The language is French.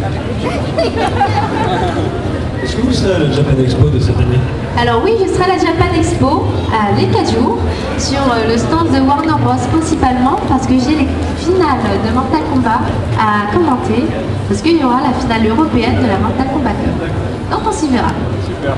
Est-ce que vous serez à la Japan Expo de cette année Alors oui, je serai à la Japan Expo les 4 jours sur euh, le stand de Warner Bros principalement parce que j'ai les finales de Mortal Kombat à commenter parce qu'il y aura la finale européenne de la Mortal Kombat Donc on s'y verra. Super.